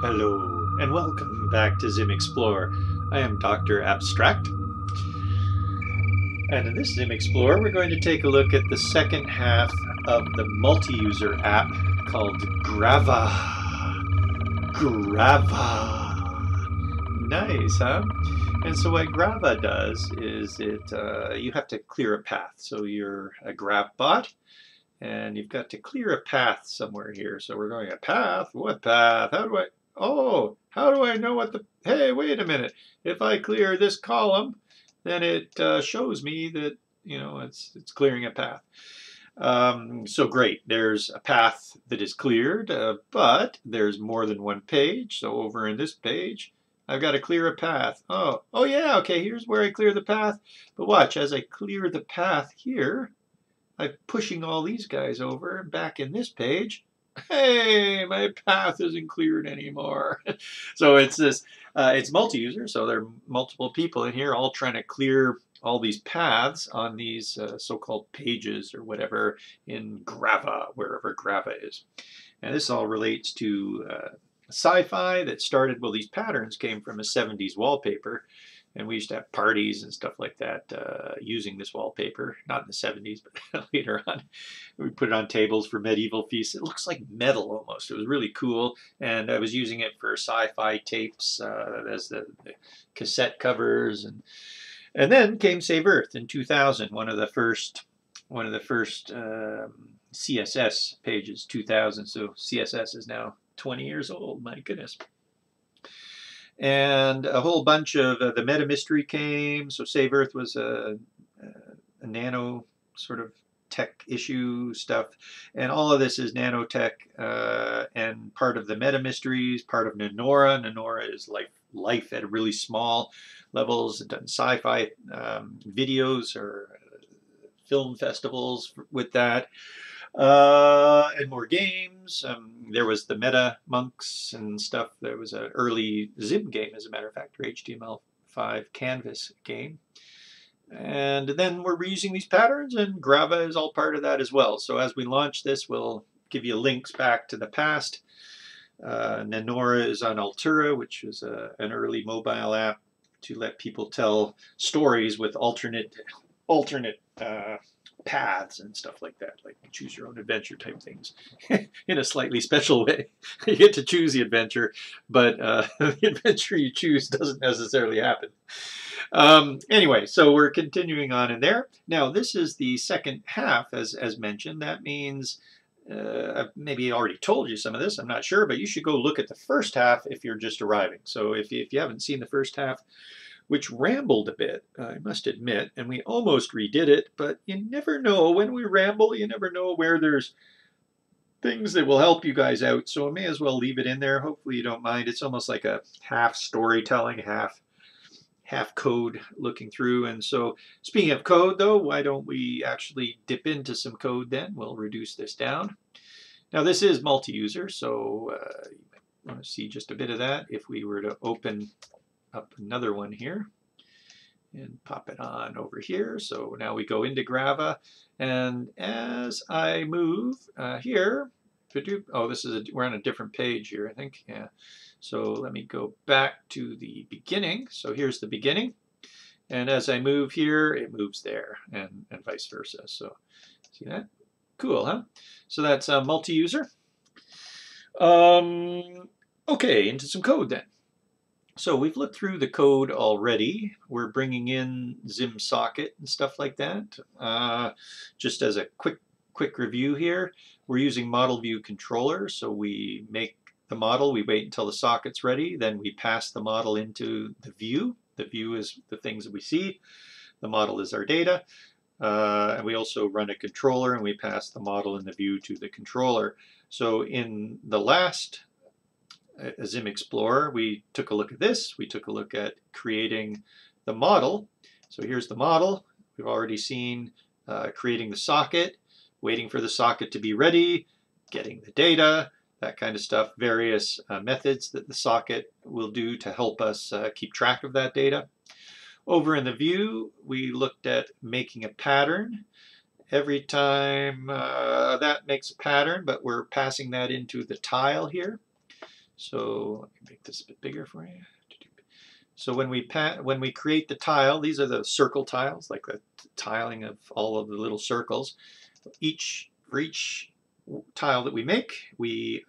Hello, and welcome back to Zim Explore. I am Dr. Abstract. And in this Zim Explore, we're going to take a look at the second half of the multi-user app called Grava. Grava. Nice, huh? And so what Grava does is it uh, you have to clear a path. So you're a Grav bot, and you've got to clear a path somewhere here. So we're going a path. What path? How do I? Oh, how do I know what the? Hey, wait a minute. If I clear this column, then it uh, shows me that you know it's it's clearing a path. Um, so great. There's a path that is cleared, uh, but there's more than one page. So over in this page, I've got to clear a path. Oh, oh yeah. Okay, here's where I clear the path. But watch as I clear the path here. I'm pushing all these guys over back in this page. Hey, my path isn't cleared anymore. so it's this, uh, it's multi-user, so there are multiple people in here all trying to clear all these paths on these uh, so-called pages or whatever in Grava, wherever Grava is. And this all relates to uh, sci-fi that started, well, these patterns came from a 70s wallpaper and we used to have parties and stuff like that uh, using this wallpaper. Not in the 70s, but later on. We put it on tables for medieval feasts. It looks like metal almost. It was really cool, and I was using it for sci-fi tapes uh, as the, the, cassette covers, and and then came Save Earth in 2000. One of the first one of the first um, CSS pages, 2000. So CSS is now 20 years old. My goodness and a whole bunch of uh, the meta mystery came. So Save Earth was a, a, nano sort of tech issue stuff, and all of this is nanotech uh, and part of the meta mysteries, part of Nanora. Nanora is like life at really small levels. Done sci-fi um, videos or uh, film festivals with that. Uh, and more games. Um, there was the Meta Monks and stuff. There was an early Zim game, as a matter of fact, or HTML5 canvas game. And then we're reusing these patterns, and Grava is all part of that as well. So as we launch this, we'll give you links back to the past. Uh, Nanora is on Altura, which is a, an early mobile app to let people tell stories with alternate alternate uh, paths and stuff like that, like choose your own adventure type things in a slightly special way. you get to choose the adventure, but uh, the adventure you choose doesn't necessarily happen. Um, anyway, so we're continuing on in there. Now, this is the second half, as, as mentioned. That means uh, I've maybe already told you some of this, I'm not sure, but you should go look at the first half if you're just arriving. So if if you haven't seen the first half, which rambled a bit, I must admit, and we almost redid it, but you never know. When we ramble, you never know where there's things that will help you guys out, so I may as well leave it in there. Hopefully you don't mind. It's almost like a half storytelling, half half code looking through. And so speaking of code, though, why don't we actually dip into some code then? We'll reduce this down. Now this is multi-user, so uh, you want to see just a bit of that. If we were to open up another one here and pop it on over here. So now we go into Grava, and as I move uh, here, oh, this is a, we're on a different page here, I think. Yeah. So let me go back to the beginning. So here's the beginning, and as I move here, it moves there, and and vice versa. So see that? Cool, huh? So that's a multi-user. Um, okay, into some code then. So we've looked through the code already. We're bringing in Zim socket and stuff like that. Uh, just as a quick quick review here, we're using model view controller. So we make the model, we wait until the socket's ready, then we pass the model into the view. The view is the things that we see. The model is our data. Uh, and we also run a controller and we pass the model and the view to the controller. So in the last a Zim Explorer, we took a look at this. We took a look at creating the model. So here's the model. We've already seen uh, creating the socket, waiting for the socket to be ready, getting the data, that kind of stuff, various uh, methods that the socket will do to help us uh, keep track of that data. Over in the view, we looked at making a pattern. Every time uh, that makes a pattern, but we're passing that into the tile here. So let me make this a bit bigger for you. So when we when we create the tile, these are the circle tiles, like the tiling of all of the little circles. Each for each tile that we make, we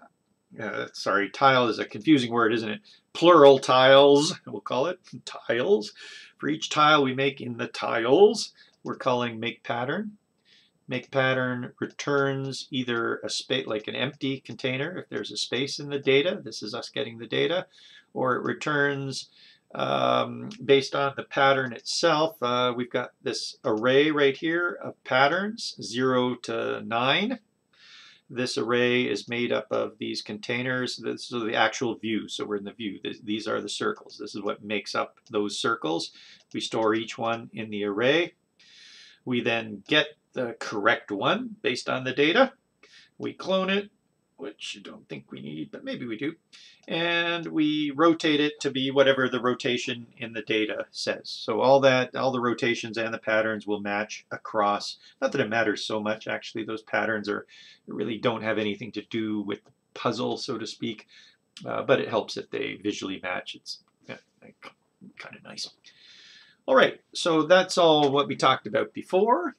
uh, sorry, tile is a confusing word, isn't it? Plural tiles, we'll call it tiles. For each tile we make in the tiles, we're calling make pattern. Make pattern returns either a space like an empty container if there's a space in the data. This is us getting the data, or it returns um, based on the pattern itself. Uh, we've got this array right here of patterns, 0 to 9. This array is made up of these containers. This is the actual view, so we're in the view. These are the circles. This is what makes up those circles. We store each one in the array. We then get the correct one based on the data. We clone it, which I don't think we need, but maybe we do. And we rotate it to be whatever the rotation in the data says. So all that, all the rotations and the patterns will match across. Not that it matters so much, actually. Those patterns are really don't have anything to do with the puzzle, so to speak. Uh, but it helps if they visually match. It's yeah, kind of nice. All right, so that's all what we talked about before.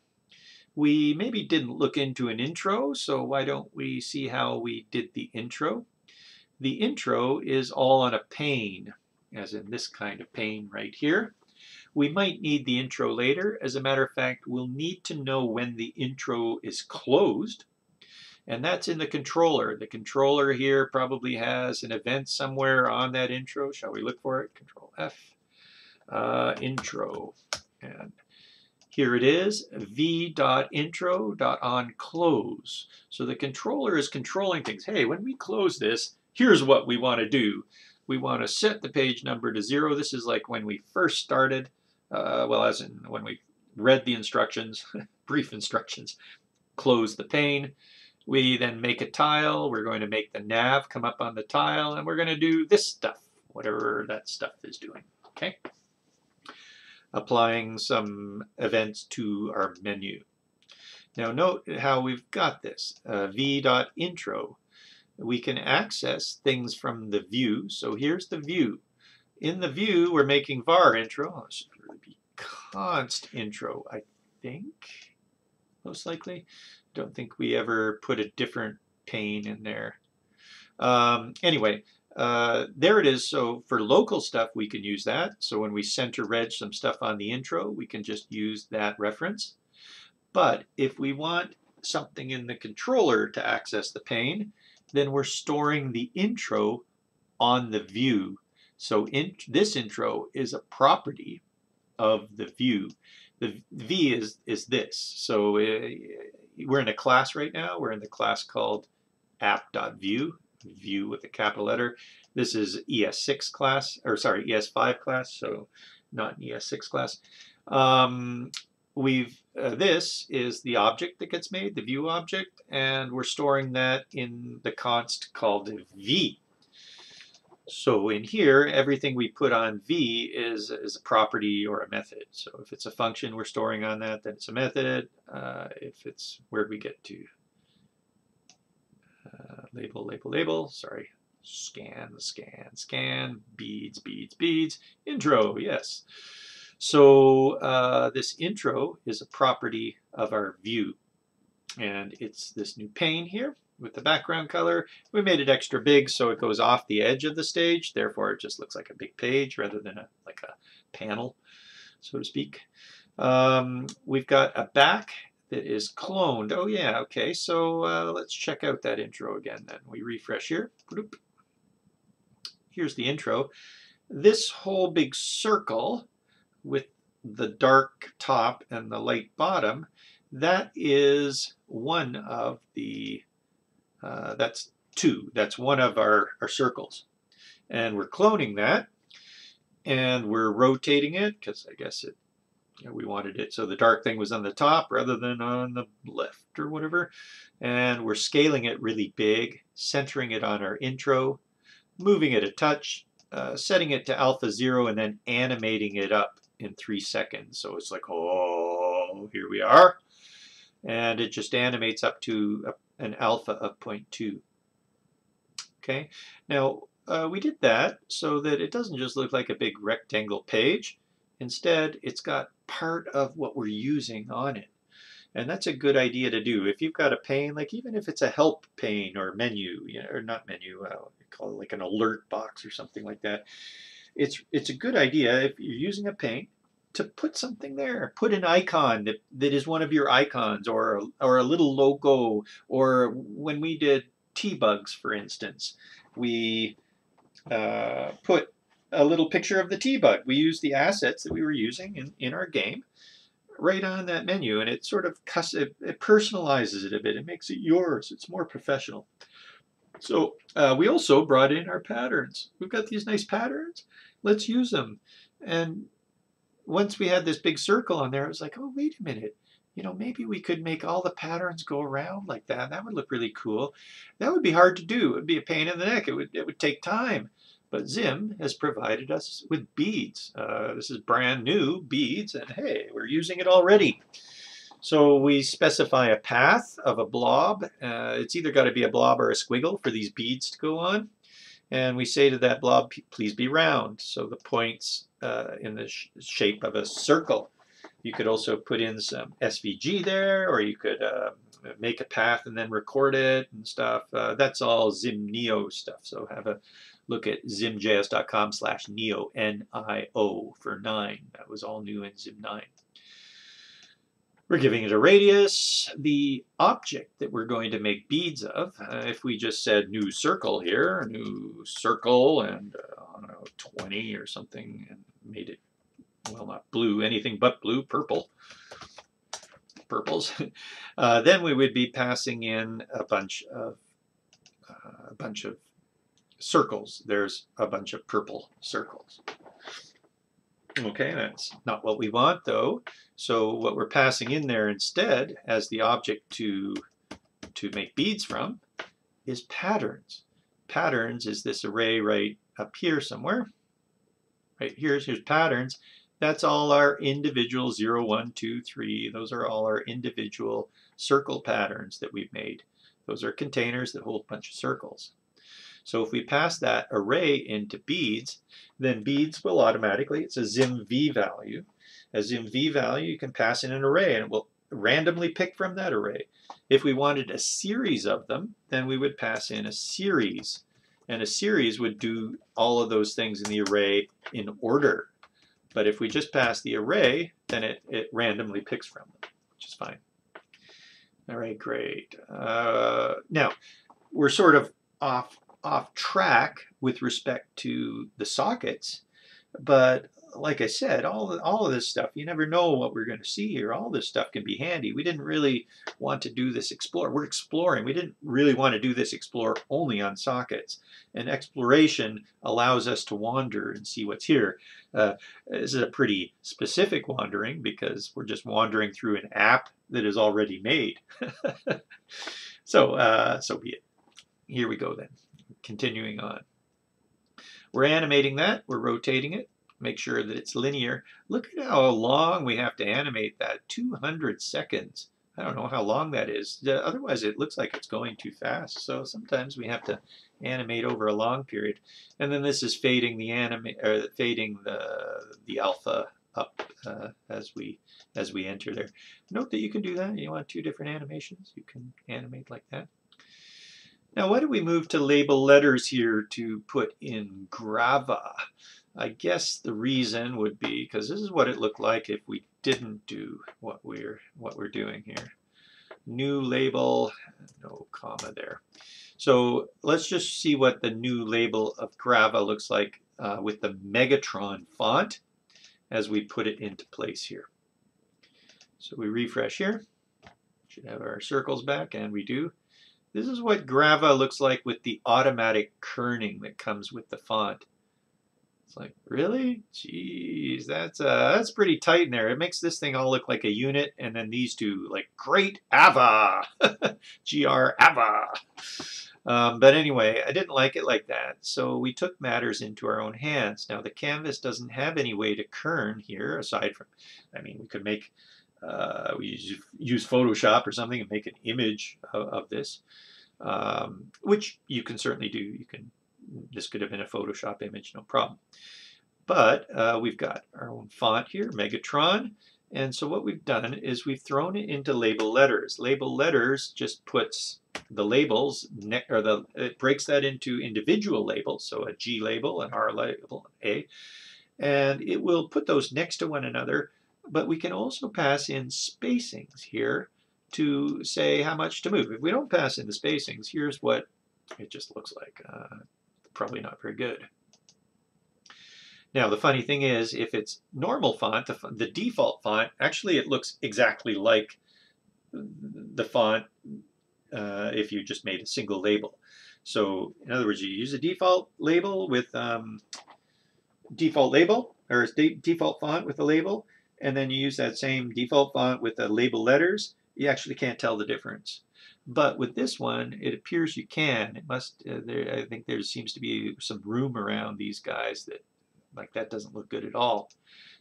We maybe didn't look into an intro, so why don't we see how we did the intro? The intro is all on a pane, as in this kind of pane right here. We might need the intro later. As a matter of fact, we'll need to know when the intro is closed. And that's in the controller. The controller here probably has an event somewhere on that intro. Shall we look for it? Control F. Uh, intro. And here it is, v.intro.onClose. So the controller is controlling things. Hey, when we close this, here's what we want to do. We want to set the page number to zero. This is like when we first started, uh, well, as in when we read the instructions, brief instructions, close the pane. We then make a tile. We're going to make the nav come up on the tile, and we're going to do this stuff, whatever that stuff is doing. Okay applying some events to our menu. Now note how we've got this, uh, v.intro. We can access things from the view. So here's the view. In the view, we're making var intro. Oh, should really be const intro, I think, most likely. Don't think we ever put a different pane in there. Um, anyway, uh, there it is. So for local stuff, we can use that. So when we center reg some stuff on the intro, we can just use that reference. But if we want something in the controller to access the pane, then we're storing the intro on the view. So in, this intro is a property of the view. The V is, is this. So uh, we're in a class right now. We're in the class called app.view view with a capital letter. This is ES6 class, or sorry, ES5 class, so not an ES6 class. Um, we've uh, this is the object that gets made, the view object, and we're storing that in the const called v. So in here, everything we put on v is, is a property or a method. So if it's a function we're storing on that, then it's a method. Uh, if it's, where we get to? Uh, label, label, label, sorry. Scan, scan, scan, beads, beads, beads. Intro, yes. So uh, this intro is a property of our view. And it's this new pane here with the background color. We made it extra big so it goes off the edge of the stage. Therefore, it just looks like a big page rather than a, like a panel, so to speak. Um, we've got a back that is cloned. Oh yeah, okay, so uh, let's check out that intro again then. We refresh here. Here's the intro. This whole big circle with the dark top and the light bottom, that is one of the, uh, that's two, that's one of our, our circles. And we're cloning that, and we're rotating it, because I guess it know, we wanted it so the dark thing was on the top rather than on the left or whatever. And we're scaling it really big, centering it on our intro, moving it a touch, uh, setting it to alpha zero, and then animating it up in three seconds. So it's like, oh, here we are. And it just animates up to an alpha of 0.2. Okay, now uh, we did that so that it doesn't just look like a big rectangle page. Instead, it's got part of what we're using on it. And that's a good idea to do. If you've got a pane, like even if it's a help pane or menu, you know, or not menu, uh, call it like an alert box or something like that, it's, it's a good idea if you're using a pane to put something there. Put an icon that, that is one of your icons or, or a little logo. Or when we did T-Bugs, for instance, we uh, put a little picture of the T-Bug. We used the assets that we were using in, in our game right on that menu and it sort of it, it personalizes it a bit. It makes it yours. It's more professional. So uh, we also brought in our patterns. We've got these nice patterns. Let's use them. And once we had this big circle on there, I was like, oh, wait a minute. You know, maybe we could make all the patterns go around like that. That would look really cool. That would be hard to do. It would be a pain in the neck. It would, it would take time. But Zim has provided us with beads. Uh, this is brand new beads, and hey, we're using it already. So we specify a path of a blob. Uh, it's either got to be a blob or a squiggle for these beads to go on. And we say to that blob, please be round. So the points uh, in the sh shape of a circle. You could also put in some SVG there, or you could uh, make a path and then record it and stuff. Uh, that's all Zim NIO stuff. So have a look at zimjs.com slash nio, N-I-O for 9. That was all new in Zim 9. We're giving it a radius. The object that we're going to make beads of, uh, if we just said new circle here, new circle and, uh, I don't know, 20 or something, and made it, well, not blue, anything but blue, purple, purples, uh, then we would be passing in a bunch of, uh, a bunch of circles. There's a bunch of purple circles. Okay, that's not what we want though. So what we're passing in there instead as the object to, to make beads from is patterns. Patterns is this array right up here somewhere. Right here's here's patterns. That's all our individual 0, 1, 2, 3. Those are all our individual circle patterns that we've made. Those are containers that hold a bunch of circles. So if we pass that array into beads, then beads will automatically, it's a ZIM VEE value. A ZIM VEE value, you can pass in an array and it will randomly pick from that array. If we wanted a series of them, then we would pass in a series. And a series would do all of those things in the array in order. But if we just pass the array, then it, it randomly picks from them, which is fine. All right, great. Uh, now, we're sort of off off track with respect to the sockets, but like I said, all all of this stuff, you never know what we're going to see here. All this stuff can be handy. We didn't really want to do this explore. We're exploring. We didn't really want to do this explore only on sockets. And exploration allows us to wander and see what's here. Uh, this is a pretty specific wandering because we're just wandering through an app that is already made. so, uh, so be it. Here we go then continuing on. We're animating that, we're rotating it, make sure that it's linear. Look at how long we have to animate that, 200 seconds. I don't know how long that is. Otherwise, it looks like it's going too fast. So sometimes we have to animate over a long period. And then this is fading the anima or fading the the alpha up uh, as we as we enter there. Note that you can do that. You want two different animations. You can animate like that. Now, why do we move to label letters here to put in Grava? I guess the reason would be because this is what it looked like if we didn't do what we're what we're doing here. New label, no comma there. So let's just see what the new label of Grava looks like uh, with the Megatron font as we put it into place here. So we refresh here. Should have our circles back, and we do. This is what Grava looks like with the automatic kerning that comes with the font. It's like, really? Jeez, that's uh, that's pretty tight in there. It makes this thing all look like a unit, and then these two, like, great Ava! GR Ava! Um, but anyway, I didn't like it like that, so we took matters into our own hands. Now, the canvas doesn't have any way to kern here, aside from, I mean, we could make uh, we use, Photoshop or something and make an image of, of this, um, which you can certainly do. You can this could have been a Photoshop image, no problem. But uh, we've got our own font here, Megatron. And so what we've done is we've thrown it into label letters. Label letters just puts the labels, or the it breaks that into individual labels, so a G label, an R label, A, and it will put those next to one another. But we can also pass in spacings here to say how much to move. If we don't pass in the spacings, here's what it just looks like. Uh, probably not very good. Now, the funny thing is, if it's normal font, the, the default font, actually it looks exactly like the font uh, if you just made a single label. So, in other words, you use a default label with um, default label, or default font with a label, and then you use that same default font with the label letters, you actually can't tell the difference. But with this one, it appears you can. It must. Uh, there, I think there seems to be some room around these guys that like that doesn't look good at all.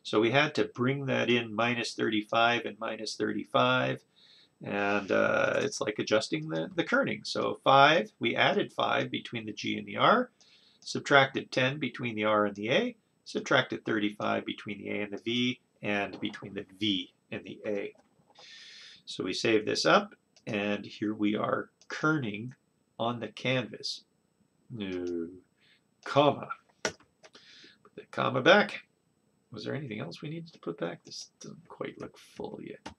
So we had to bring that in minus 35 and minus 35. And uh, it's like adjusting the, the kerning. So 5, we added 5 between the G and the R, subtracted 10 between the R and the A, subtracted 35 between the A and the V, and between the V and the A. So we save this up, and here we are kerning on the canvas. No, comma Put the comma back. Was there anything else we needed to put back? This doesn't quite look full yet.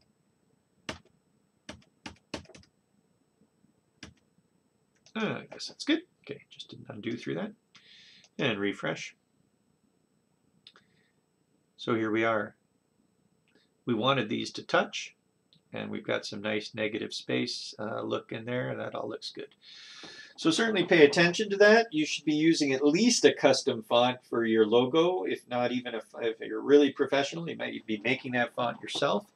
Uh, I guess that's good. Okay, just didn't undo through that. And refresh. So here we are. We wanted these to touch, and we've got some nice negative space uh, look in there. And that all looks good. So certainly pay attention to that. You should be using at least a custom font for your logo, if not even if, if you're really professional, you might be making that font yourself.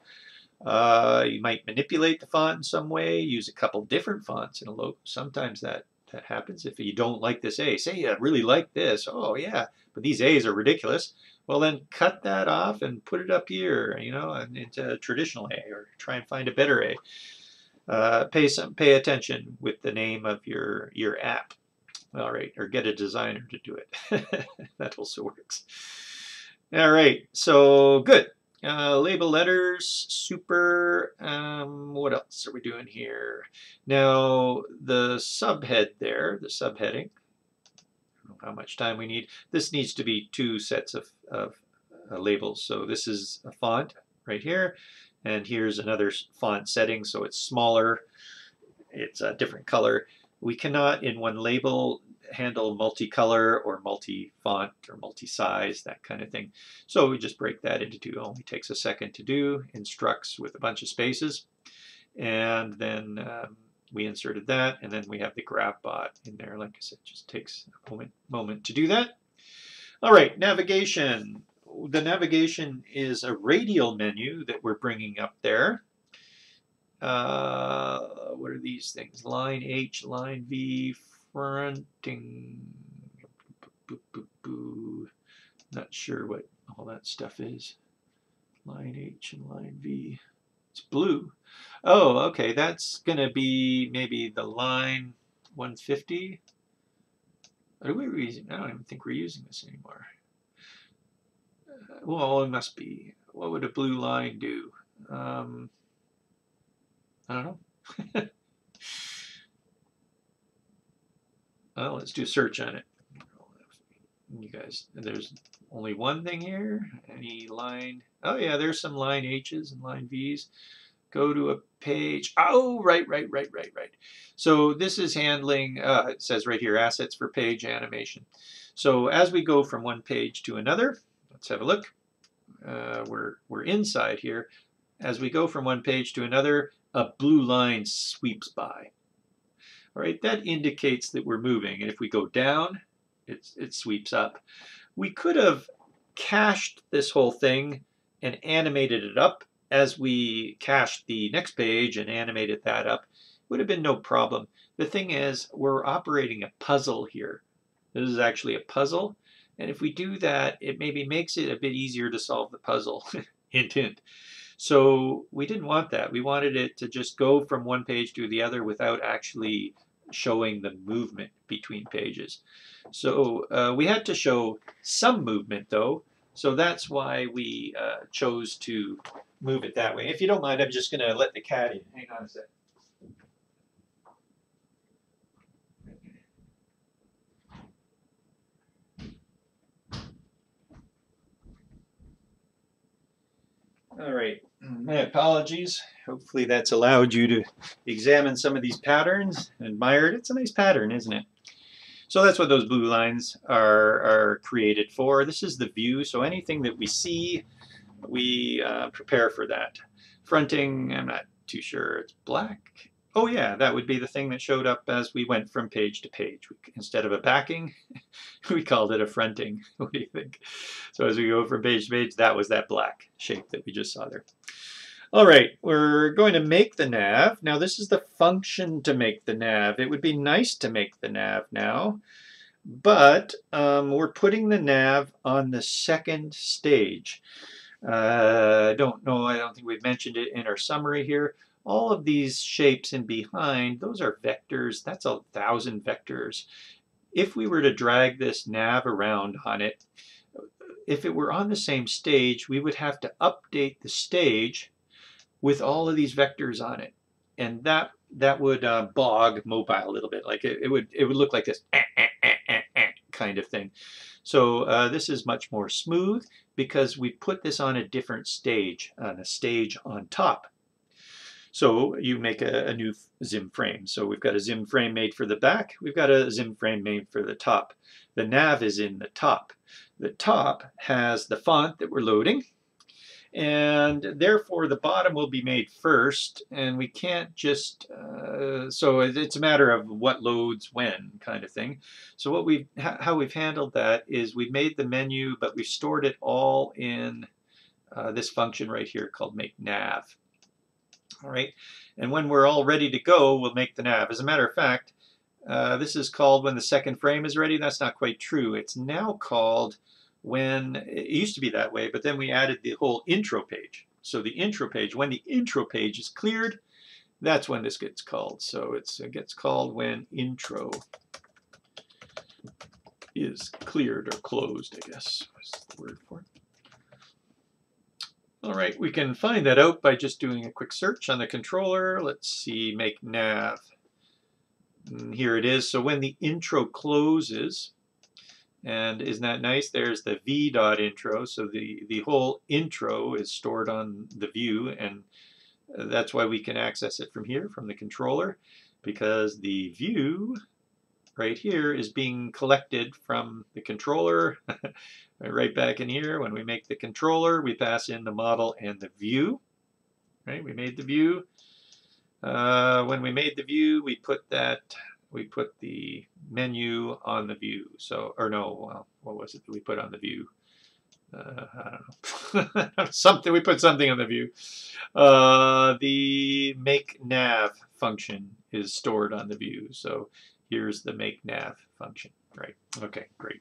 Uh, you might manipulate the font in some way, use a couple different fonts in a logo. Sometimes that, that happens. If you don't like this A, say you really like this, oh yeah, but these A's are ridiculous. Well then cut that off and put it up here, you know, into a traditional A or try and find a better A uh, pay some pay attention with the name of your your app. All right, or get a designer to do it. that also works. All right, so good. Uh, label letters, super. Um, what else are we doing here? Now the subhead there, the subheading. How much time we need. This needs to be two sets of, of uh, labels. So this is a font right here. And here's another font setting, so it's smaller, it's a different color. We cannot, in one label, handle multicolor or multi-font or multi-size, that kind of thing. So we just break that into two. Only takes a second to do, instructs with a bunch of spaces. And then um, we inserted that, and then we have the GravBot in there. Like I said, just takes a moment, moment to do that. All right, navigation the navigation is a radial menu that we're bringing up there. Uh, what are these things? Line H, line V, fronting. Not sure what all that stuff is. Line H and line V. It's blue. Oh, okay. That's going to be maybe the line 150. Are we using? I don't even think we're using this anymore well, it must be. What would a blue line do? Um, I don't know. well, let's do a search on it. You guys, there's only one thing here. Any line? Oh yeah, there's some line H's and line V's. Go to a page. Oh, right, right, right, right, right. So this is handling, uh, it says right here, assets for page animation. So as we go from one page to another, Let's have a look. Uh, we're, we're inside here. As we go from one page to another, a blue line sweeps by. All right, that indicates that we're moving. And if we go down, it, it sweeps up. We could have cached this whole thing and animated it up as we cached the next page and animated that up. It Would have been no problem. The thing is, we're operating a puzzle here. This is actually a puzzle. And if we do that, it maybe makes it a bit easier to solve the puzzle. hint, hint. So we didn't want that. We wanted it to just go from one page to the other without actually showing the movement between pages. So uh, we had to show some movement though, so that's why we uh, chose to move it that way. If you don't mind, I'm just going to let the cat in. Hang on a sec. All right, my apologies. Hopefully that's allowed you to examine some of these patterns, admire it. It's a nice pattern, isn't it? So that's what those blue lines are, are created for. This is the view, so anything that we see, we uh, prepare for that. Fronting, I'm not too sure, it's black. Oh yeah, that would be the thing that showed up as we went from page to page. Instead of a backing, we called it a fronting. What do you think? So as we go from page to page, that was that black shape that we just saw there. All right, we're going to make the nav. Now this is the function to make the nav. It would be nice to make the nav now, but um, we're putting the nav on the second stage. Uh, I don't know, I don't think we've mentioned it in our summary here. All of these shapes in behind, those are vectors. That's a thousand vectors. If we were to drag this nav around on it, if it were on the same stage, we would have to update the stage with all of these vectors on it. And that that would uh, bog mobile a little bit. Like it, it, would it would look like this eh, eh, eh, kind of thing. So uh, this is much more smooth because we put this on a different stage, on a stage on top. So you make a, a, new Zim frame. So we've got a Zim frame made for the back. We've got a Zim frame made for the top. The nav is in the top. The top has the font that we're loading and therefore the bottom will be made first and we can't just uh, so it's a matter of what loads when kind of thing. So what we how we've handled that is we've made the menu but we've stored it all in uh, this function right here called make nav. All right? And when we're all ready to go we'll make the nav. As a matter of fact uh, this is called when the second frame is ready. That's not quite true. It's now called when it used to be that way, but then we added the whole intro page. So the intro page, when the intro page is cleared, that's when this gets called. So it gets called when intro is cleared or closed, I guess is the word for it. All right, we can find that out by just doing a quick search on the controller. Let's see, make nav. And here it is. So when the intro closes, and isn't that nice? There's the v dot intro. So the, the whole intro is stored on the view and that's why we can access it from here, from the controller, because the view right here is being collected from the controller. right back in here, when we make the controller, we pass in the model and the view. Right, we made the view. Uh, when we made the view, we put that we put the menu on the view. So, or no, well, what was it that we put on the view? Uh, I don't know. something, we put something on the view. Uh, the make nav function is stored on the view. So here's the make nav function, right? Okay, great.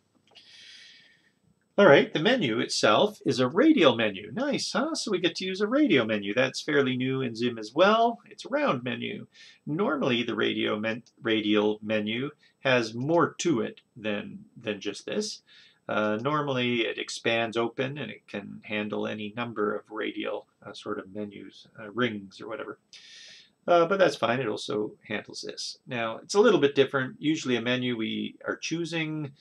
All right, the menu itself is a radial menu. Nice, huh? So we get to use a radial menu. That's fairly new in Zim as well. It's a round menu. Normally, the radio men radial menu has more to it than, than just this. Uh, normally, it expands open and it can handle any number of radial uh, sort of menus, uh, rings or whatever. Uh, but that's fine. It also handles this. Now, it's a little bit different. Usually a menu we are choosing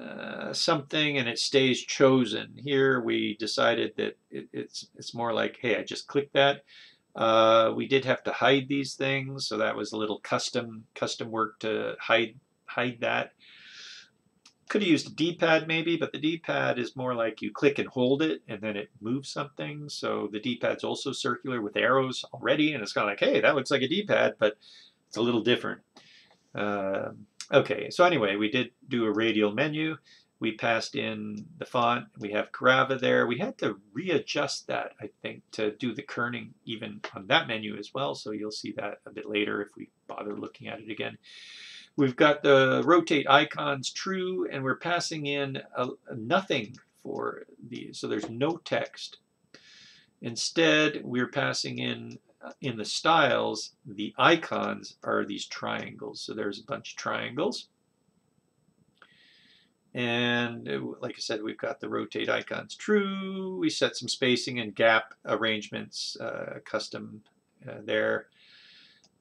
uh, something and it stays chosen. Here we decided that it, it's, it's more like, hey, I just click that. Uh, we did have to hide these things, so that was a little custom custom work to hide hide that. Could have used a D-pad maybe, but the D-pad is more like you click and hold it and then it moves something. So the D-pad's also circular with arrows already, and it's kind of like, hey, that looks like a D-pad, but it's a little different. Um, Okay, so anyway, we did do a radial menu. We passed in the font. We have Grava there. We had to readjust that, I think, to do the kerning even on that menu as well. So you'll see that a bit later if we bother looking at it again. We've got the rotate icons true, and we're passing in a, a nothing for these. So there's no text. Instead, we're passing in uh, in the styles, the icons are these triangles. So there's a bunch of triangles. And uh, like I said, we've got the rotate icons true. We set some spacing and gap arrangements, uh, custom uh, there.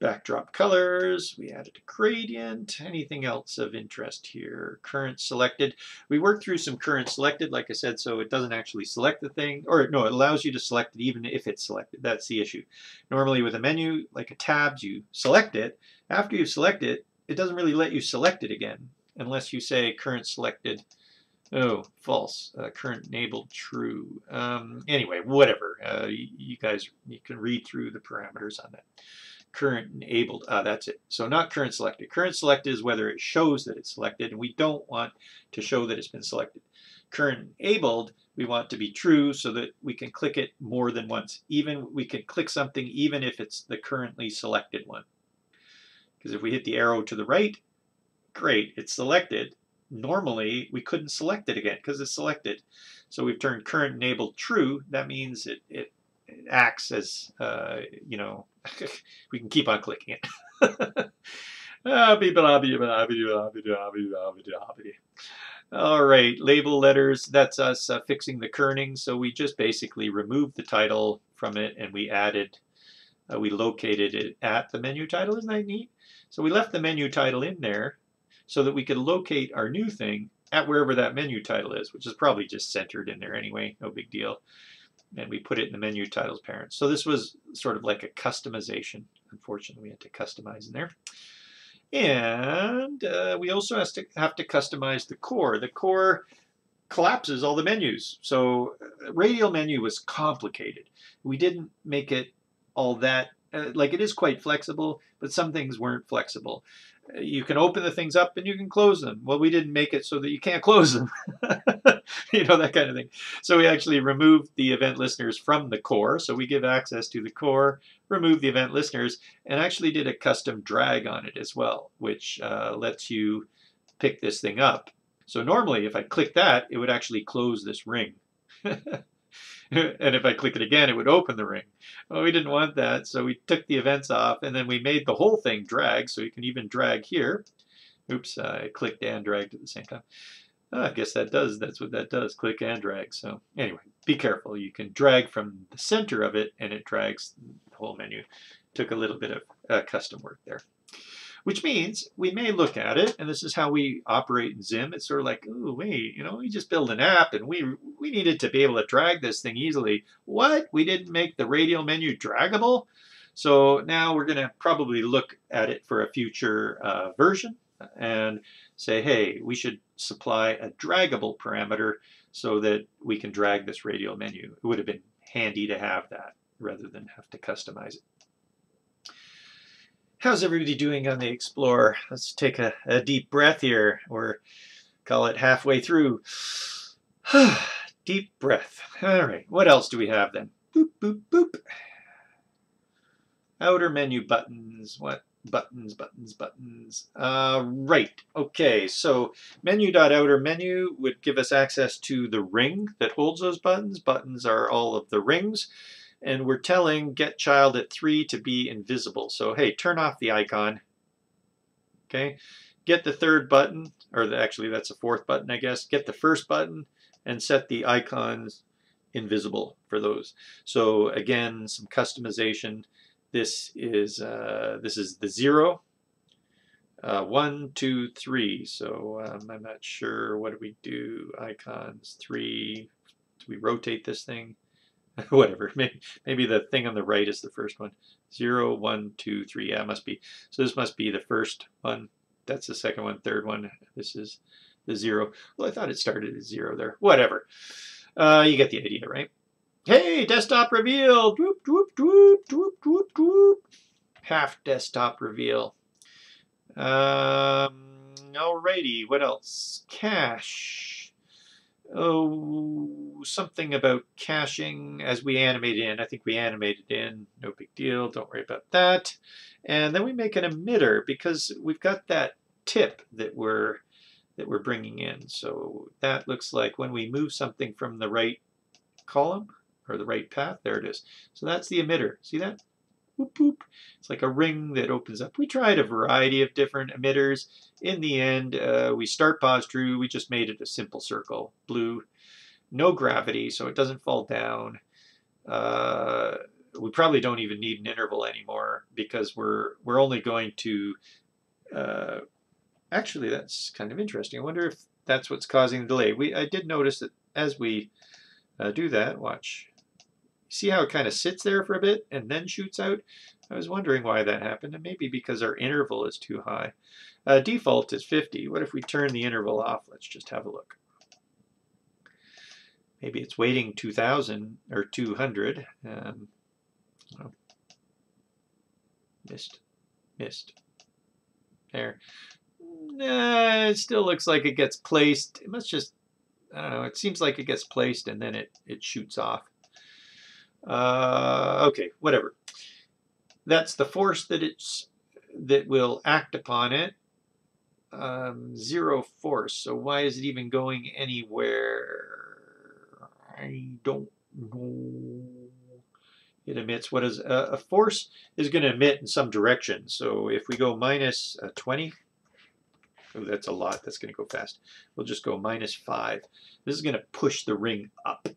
Backdrop colors, we added a gradient. Anything else of interest here? Current selected. We worked through some current selected, like I said, so it doesn't actually select the thing, or no, it allows you to select it even if it's selected. That's the issue. Normally with a menu, like a tabs, you select it. After you select it, it doesn't really let you select it again unless you say current selected. Oh, false. Uh, current enabled true. Um, anyway, whatever. Uh, you, you, guys, you can read through the parameters on that. Current enabled. Uh, that's it. So not current selected. Current selected is whether it shows that it's selected, and we don't want to show that it's been selected. Current enabled, we want to be true so that we can click it more than once. Even we can click something even if it's the currently selected one. Because if we hit the arrow to the right, great, it's selected. Normally, we couldn't select it again because it's selected. So we've turned current enabled true. That means it, it, it acts as, uh, you know, we can keep on clicking it. All right, label letters, that's us uh, fixing the kerning. So we just basically removed the title from it and we added, uh, we located it at the menu title. Isn't that neat? So we left the menu title in there so that we could locate our new thing at wherever that menu title is, which is probably just centered in there anyway, no big deal. And we put it in the menu titles parent. So this was sort of like a customization. Unfortunately, we had to customize in there. And uh, we also have to, have to customize the core. The core collapses all the menus. So uh, radial menu was complicated. We didn't make it all that, uh, like it is quite flexible, but some things weren't flexible you can open the things up and you can close them. Well, we didn't make it so that you can't close them. you know, that kind of thing. So we actually removed the event listeners from the core. So we give access to the core, remove the event listeners, and actually did a custom drag on it as well, which uh, lets you pick this thing up. So normally if I click that, it would actually close this ring. and if I click it again, it would open the ring. Well, we didn't want that, so we took the events off, and then we made the whole thing drag, so you can even drag here. Oops, I clicked and dragged at the same time. Oh, I guess that does, that's what that does, click and drag. So anyway, be careful. You can drag from the center of it, and it drags the whole menu. Took a little bit of uh, custom work there which means we may look at it, and this is how we operate in Zim. It's sort of like, oh, wait, you know, we just built an app, and we we needed to be able to drag this thing easily. What? We didn't make the radial menu draggable? So now we're going to probably look at it for a future uh, version and say, hey, we should supply a draggable parameter so that we can drag this radial menu. It would have been handy to have that rather than have to customize it. How's everybody doing on the Explorer? Let's take a, a deep breath here, or call it halfway through. deep breath. All right, what else do we have then? Boop, boop, boop. Outer menu buttons. What buttons, buttons, buttons? Uh, right, okay, so menu.outer menu would give us access to the ring that holds those buttons. Buttons are all of the rings and we're telling get child at 3 to be invisible. So hey, turn off the icon. Okay, get the third button, or the, actually that's the fourth button, I guess. Get the first button and set the icons invisible for those. So again, some customization. This is uh, this is the zero. Uh, one, two, three. So um, I'm not sure. What do we do? Icons three. Do we rotate this thing? whatever. Maybe, maybe the thing on the right is the first one. Zero, one, two, three. Yeah, must be. So this must be the first one. That's the second one, third one. This is the zero. Well, I thought it started at zero there. Whatever. Uh, you get the idea, right? Hey, desktop reveal. Droop, droop, droop, droop, droop, droop. Half desktop reveal. Um, alrighty, what else? Cache oh, something about caching as we animate in. I think we animated in, no big deal, don't worry about that. And then we make an emitter because we've got that tip that we're that we're bringing in. So that looks like when we move something from the right column or the right path, there it is. So that's the emitter. See that? Whoop, whoop. It's like a ring that opens up. We tried a variety of different emitters. In the end, uh, we start pause true. We just made it a simple circle, blue, no gravity, so it doesn't fall down. Uh, we probably don't even need an interval anymore because we're we're only going to. Uh, actually, that's kind of interesting. I wonder if that's what's causing the delay. We I did notice that as we uh, do that, watch. See how it kind of sits there for a bit and then shoots out? I was wondering why that happened, and maybe because our interval is too high. Uh, default is 50. What if we turn the interval off? Let's just have a look. Maybe it's waiting 2,000 or 200. Um, oh. Missed. Missed. There. Nah, it still looks like it gets placed. It must just, I don't know, it seems like it gets placed and then it, it shoots off. Uh, okay, whatever. That's the force that it's that will act upon it. Um, zero force. So why is it even going anywhere? I don't know. It emits what is a, a force is going to emit in some direction. So if we go minus uh, 20, oh, that's a lot. That's going to go fast. We'll just go minus 5. This is going to push the ring up.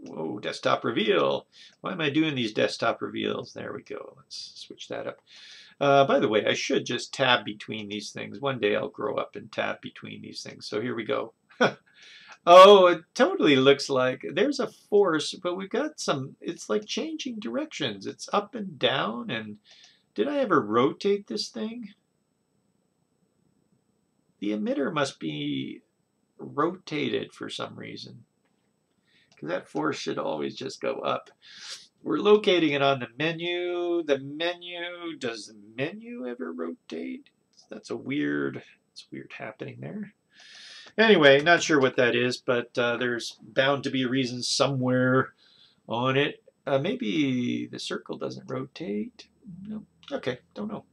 Whoa, desktop reveal. Why am I doing these desktop reveals? There we go. Let's switch that up. Uh, by the way, I should just tab between these things. One day I'll grow up and tab between these things. So here we go. oh, it totally looks like there's a force, but we've got some, it's like changing directions. It's up and down. And did I ever rotate this thing? The emitter must be rotated for some reason because that force should always just go up. We're locating it on the menu. The menu, does the menu ever rotate? That's a weird, it's weird happening there. Anyway, not sure what that is, but uh, there's bound to be a reason somewhere on it. Uh, maybe the circle doesn't rotate. No. Okay, don't know.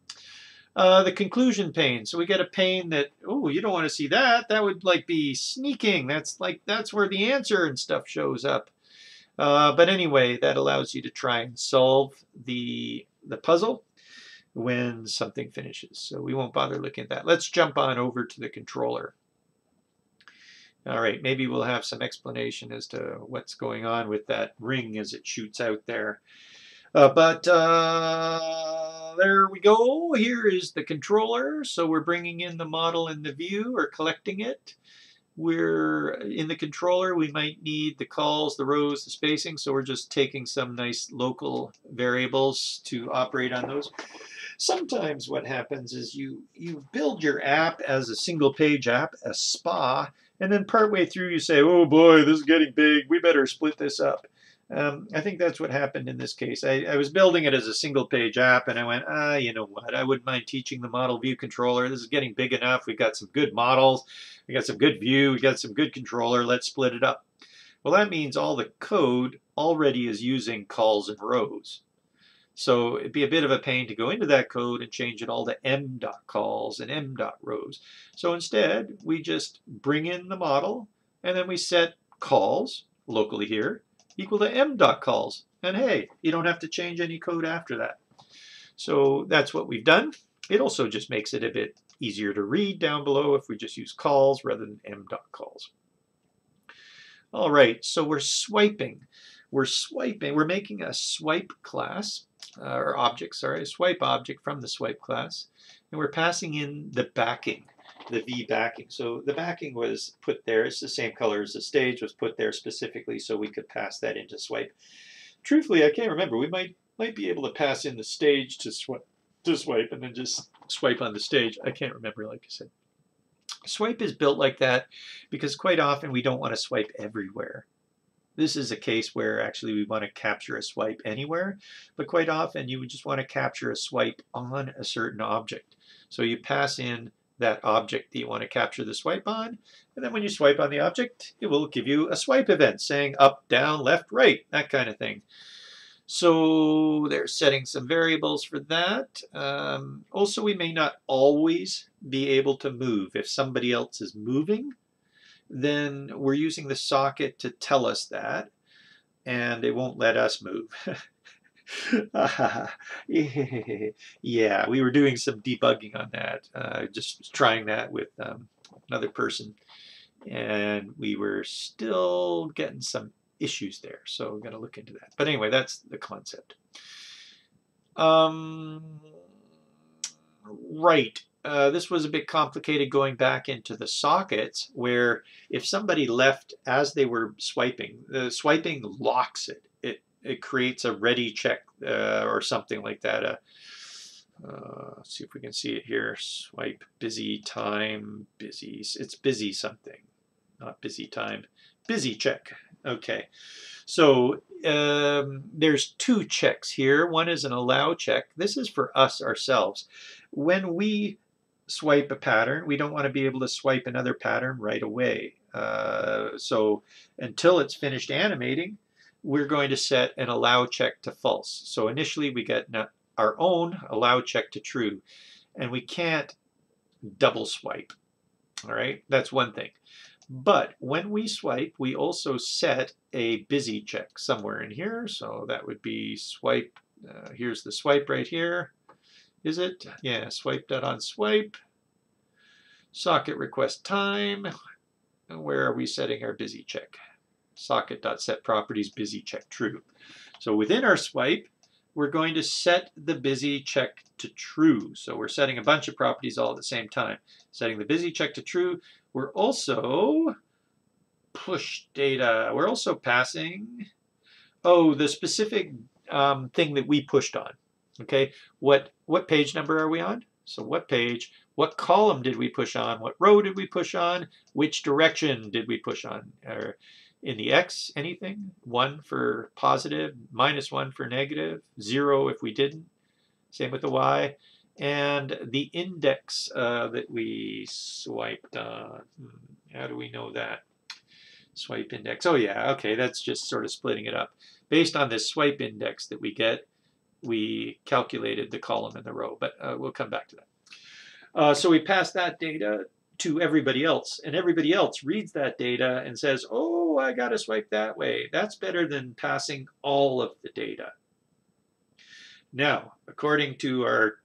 Uh, the conclusion pane. So we get a pane that, oh, you don't want to see that. That would like be sneaking. That's like, that's where the answer and stuff shows up. Uh, but anyway, that allows you to try and solve the, the puzzle when something finishes. So we won't bother looking at that. Let's jump on over to the controller. All right, maybe we'll have some explanation as to what's going on with that ring as it shoots out there. Uh, but uh, there we go. Here is the controller. So we're bringing in the model in the view or collecting it. We're in the controller. We might need the calls, the rows, the spacing. So we're just taking some nice local variables to operate on those. Sometimes what happens is you, you build your app as a single page app, a SPA, and then partway through you say, oh boy, this is getting big. We better split this up. Um, I think that's what happened in this case. I, I, was building it as a single page app and I went, ah, you know what, I wouldn't mind teaching the model view controller. This is getting big enough. We've got some good models. We got some good view. We got some good controller. Let's split it up. Well, that means all the code already is using calls and rows. So it'd be a bit of a pain to go into that code and change it all to m dot calls and m dot rows. So instead, we just bring in the model and then we set calls locally here equal to m dot calls. And hey, you don't have to change any code after that. So that's what we've done. It also just makes it a bit easier to read down below if we just use calls rather than m dot calls. All right, so we're swiping. We're swiping, we're making a swipe class, uh, or object, sorry, a swipe object from the swipe class, and we're passing in the backing the V backing. So the backing was put there. It's the same color as the stage was put there specifically so we could pass that into swipe. Truthfully, I can't remember. We might might be able to pass in the stage to swipe to swipe and then just swipe on the stage. I can't remember, like I said. Swipe is built like that because quite often we don't want to swipe everywhere. This is a case where actually we want to capture a swipe anywhere, but quite often you would just want to capture a swipe on a certain object. So you pass in that object that you want to capture the swipe on. And then when you swipe on the object, it will give you a swipe event saying up, down, left, right, that kind of thing. So they're setting some variables for that. Um, also, we may not always be able to move. If somebody else is moving, then we're using the socket to tell us that, and it won't let us move. yeah, we were doing some debugging on that, uh, just trying that with um, another person, and we were still getting some issues there. So we're going to look into that. But anyway, that's the concept. Um, right. Uh, this was a bit complicated going back into the sockets where if somebody left as they were swiping, the swiping locks it. It, creates a ready check uh, or something like that. Uh, uh, see if we can see it here. Swipe, busy time, busy. It's busy something, not busy time. Busy check. Okay. So um, there's two checks here. One is an allow check. This is for us ourselves. When we swipe a pattern, we don't want to be able to swipe another pattern right away. Uh, so until it's finished animating, we're going to set an allow check to false. So initially we get our own allow check to true, and we can't double swipe. All right, that's one thing. But when we swipe, we also set a busy check somewhere in here. So that would be swipe. Uh, here's the swipe right here. Is it? Yeah, swipe dot on swipe. Socket request time. Where are we setting our busy check? Socket dot set properties busy check true. So within our swipe, we're going to set the busy check to true. So we're setting a bunch of properties all at the same time. Setting the busy check to true, we're also push data. We're also passing, oh, the specific um, thing that we pushed on. Okay, what what page number are we on? So what page, what column did we push on? What row did we push on? Which direction did we push on? Or in the x, anything? One for positive, minus one for negative, zero if we didn't. Same with the y and the index uh, that we swiped on. Hmm, how do we know that? Swipe index. Oh yeah, okay, that's just sort of splitting it up. Based on this swipe index that we get, we calculated the column and the row, but uh, we'll come back to that. Uh, so we pass that data to everybody else, and everybody else reads that data and says, oh, I got to swipe that way. That's better than passing all of the data. Now, according to our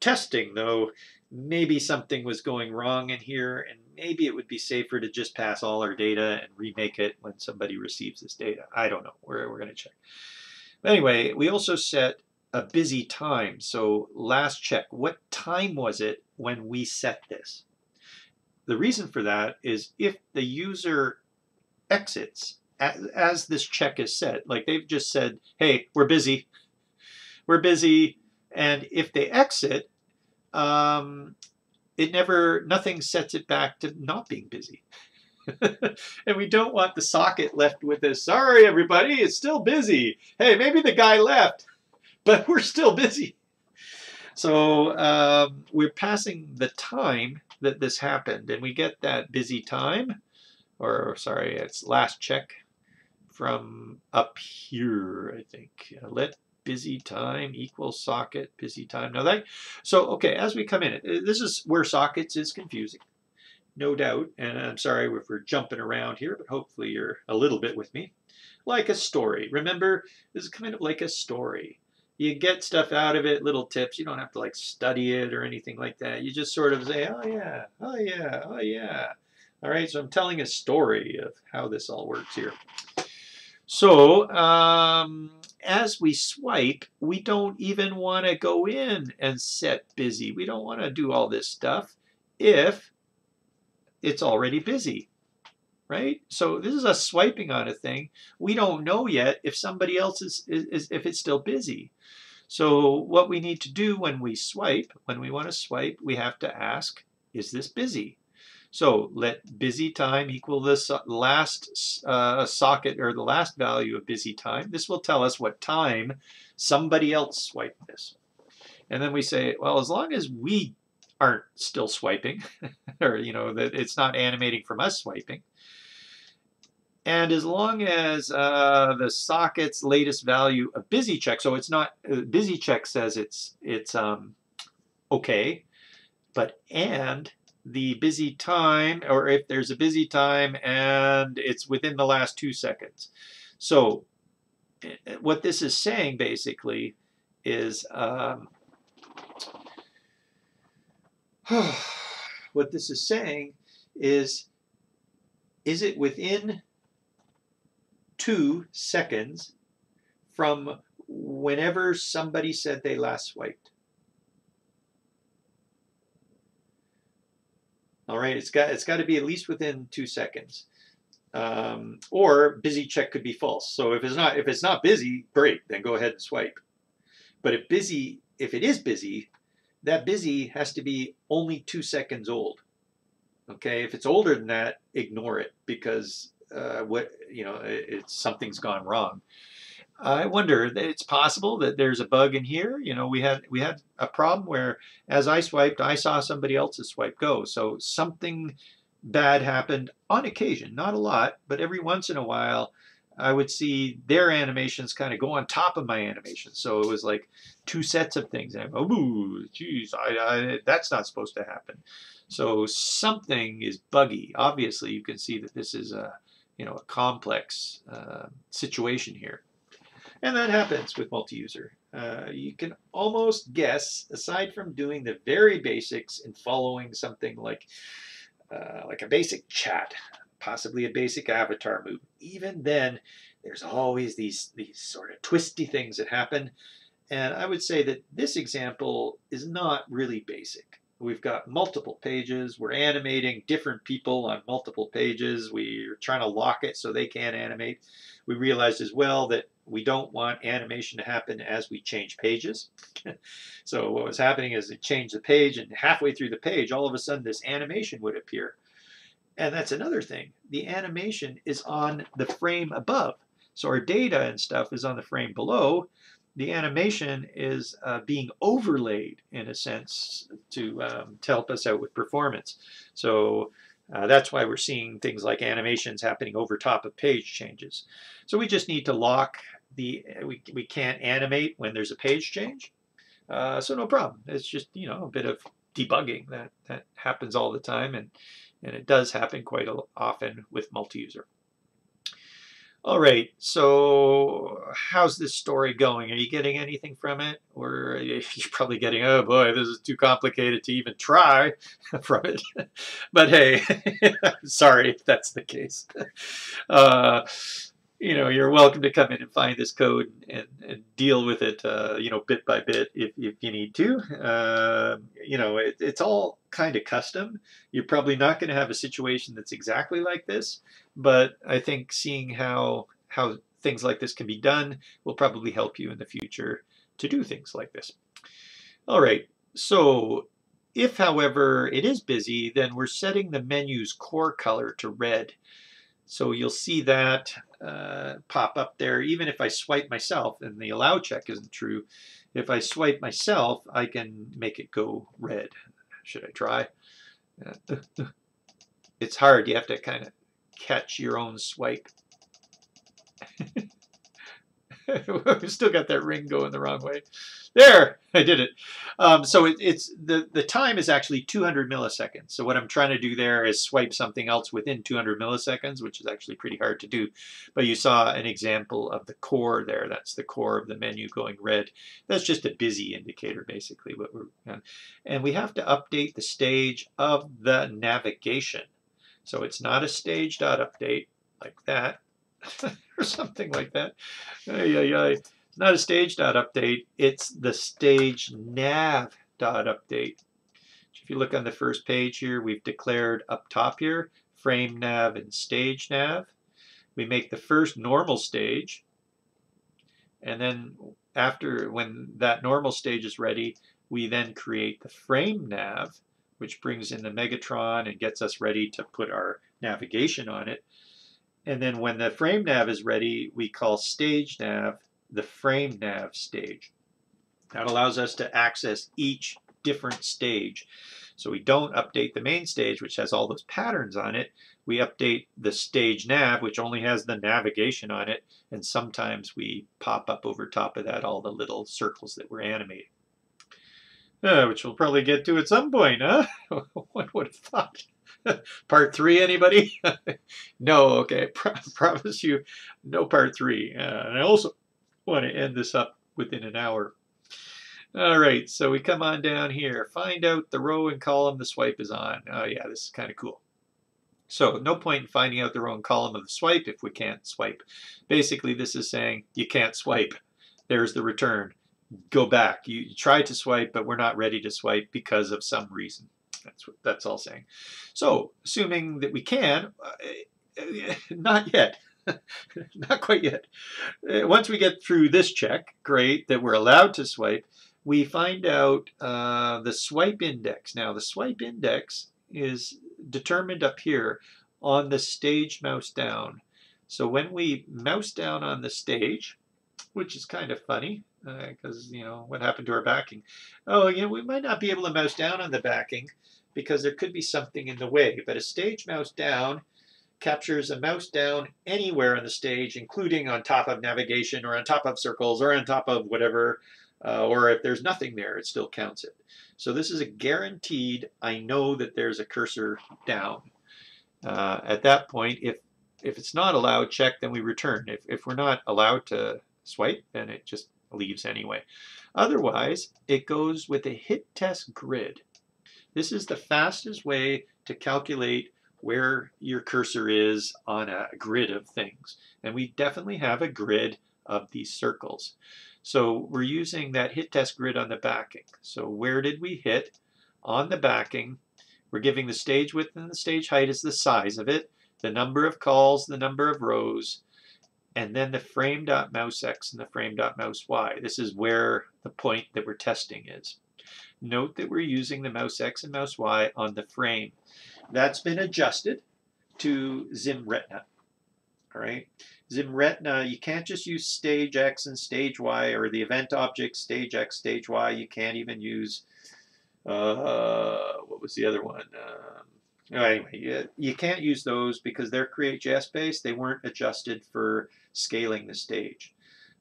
testing, though, maybe something was going wrong in here, and maybe it would be safer to just pass all our data and remake it when somebody receives this data. I don't know. We're, we're going to check. But anyway, we also set a busy time. So last check, what time was it when we set this? The reason for that is if the user exits as, as this check is set, like they've just said, hey, we're busy, we're busy, and if they exit, um, it never, nothing sets it back to not being busy. and we don't want the socket left with this, sorry everybody, it's still busy. Hey, maybe the guy left, but we're still busy. So um, we're passing the time that this happened, and we get that busy time, or sorry, it's last check from up here, I think. Uh, let busy time equals socket busy time. Now that, so okay, as we come in, uh, this is where sockets is confusing, no doubt. And I'm sorry if we're jumping around here, but hopefully you're a little bit with me. Like a story. Remember, this is kind of like a story. You get stuff out of it, little tips. You don't have to like study it or anything like that. You just sort of say, oh yeah, oh yeah, oh yeah. All right, so I'm telling a story of how this all works here. So um, as we swipe, we don't even want to go in and set busy. We don't want to do all this stuff if it's already busy, right? So this is us swiping on a thing. We don't know yet if somebody else is, is, is if it's still busy. So what we need to do when we swipe, when we want to swipe, we have to ask, is this busy? So let busy time equal the last uh, socket or the last value of busy time. This will tell us what time somebody else swiped this. And then we say, well, as long as we aren't still swiping, or you know that it's not animating from us swiping, and as long as uh, the socket's latest value of busy check, so it's not uh, busy check says it's it's um, okay, but and the busy time, or if there's a busy time and it's within the last two seconds. So what this is saying basically is um, what this is saying is is it within two seconds from whenever somebody said they last swiped. All right it's got it's got to be at least within two seconds. Um, or busy check could be false. So if it's not if it's not busy great then go ahead and swipe. But if busy if it is busy that busy has to be only two seconds old. Okay, if it's older than that, ignore it because uh, what you know, it, it's something's gone wrong. I wonder that it's possible that there's a bug in here. You know, we had we had a problem where as I swiped, I saw somebody else's swipe go. So something bad happened on occasion, not a lot, but every once in a while I would see their animations kind of go on top of my animations. So it was like two sets of things. And I go, ooh, geez, I, I, that's not supposed to happen. So something is buggy. Obviously, you can see that this is a, you know, a complex uh, situation here. And that happens with multi-user. Uh, you can almost guess, aside from doing the very basics and following something like uh, like a basic chat, possibly a basic avatar move. Even then, there's always these, these sort of twisty things that happen. And I would say that this example is not really basic. We've got multiple pages. We're animating different people on multiple pages. We're trying to lock it so they can't animate. We realized as well that we don't want animation to happen as we change pages. so what was happening is it changed the page and halfway through the page, all of a sudden this animation would appear. And that's another thing. The animation is on the frame above. So our data and stuff is on the frame below. The animation is uh, being overlaid in a sense to, um, to help us out with performance. So uh, that's why we're seeing things like animations happening over top of page changes. So we just need to lock the, we, we can't animate when there's a page change. Uh, so no problem. It's just, you know, a bit of debugging that, that happens all the time. And and it does happen quite often with multi-user. All right, so how's this story going? Are you getting anything from it? Or you're probably getting, oh boy, this is too complicated to even try from it. but hey, sorry if that's the case. Uh, you know, you're welcome to come in and find this code and, and deal with it, uh, you know, bit by bit if, if you need to. Uh, you know, it, it's all kind of custom. You're probably not going to have a situation that's exactly like this, but I think seeing how how things like this can be done will probably help you in the future to do things like this. All right, so if, however, it is busy, then we're setting the menu's core color to red. So you'll see that uh, pop up there. Even if I swipe myself, and the allow check isn't true, if I swipe myself, I can make it go red. Should I try? It's hard. You have to kind of catch your own swipe. We've still got that ring going the wrong way. There, I did it. Um, so it, it's the the time is actually 200 milliseconds. So what I'm trying to do there is swipe something else within 200 milliseconds, which is actually pretty hard to do. But you saw an example of the core there. That's the core of the menu going red. That's just a busy indicator, basically. What we're and we have to update the stage of the navigation. So it's not a stage dot update like that or something like that. Ay, ay. It's not a stage dot update, it's the stage nav dot update. If you look on the first page here, we've declared up top here, frame nav and stage nav. We make the first normal stage, and then after, when that normal stage is ready, we then create the frame nav, which brings in the Megatron and gets us ready to put our navigation on it. And then when the frame nav is ready, we call stage nav the frame nav stage. That allows us to access each different stage. So we don't update the main stage, which has all those patterns on it. We update the stage nav, which only has the navigation on it. And sometimes we pop up over top of that all the little circles that we're animating. Uh, which we'll probably get to at some point, huh? One would have thought. part three, anybody? no, okay. Pro promise you, no part three. Uh, and I also want to end this up within an hour. All right, so we come on down here. Find out the row and column the swipe is on. Oh yeah, this is kind of cool. So no point in finding out the row and column of the swipe if we can't swipe. Basically, this is saying you can't swipe. There's the return. Go back. You, you tried to swipe, but we're not ready to swipe because of some reason. That's what that's all saying. So assuming that we can, uh, not yet. not quite yet. Uh, once we get through this check, great, that we're allowed to swipe, we find out uh, the swipe index. Now, the swipe index is determined up here on the stage mouse down. So when we mouse down on the stage, which is kind of funny, because, uh, you know, what happened to our backing? Oh, you know, we might not be able to mouse down on the backing because there could be something in the way, but a stage mouse down captures a mouse down anywhere on the stage, including on top of navigation or on top of circles or on top of whatever, uh, or if there's nothing there, it still counts it. So this is a guaranteed, I know that there's a cursor down. Uh, at that point, if if it's not allowed, check, then we return. If, if we're not allowed to swipe, then it just leaves anyway. Otherwise, it goes with a hit test grid. This is the fastest way to calculate where your cursor is on a grid of things. And we definitely have a grid of these circles. So we're using that hit test grid on the backing. So where did we hit on the backing? We're giving the stage width and the stage height is the size of it, the number of calls, the number of rows, and then the frame.mouse x and the frame.mouse y. This is where the point that we're testing is. Note that we're using the mouse x and mouse y on the frame. That's been adjusted to ZimRetina. All right. ZimRetina, you can't just use stage X and stage Y or the event object stage X, stage Y. You can't even use, uh, what was the other one? Um, anyway, you, you can't use those because they're CreateJS based. They weren't adjusted for scaling the stage.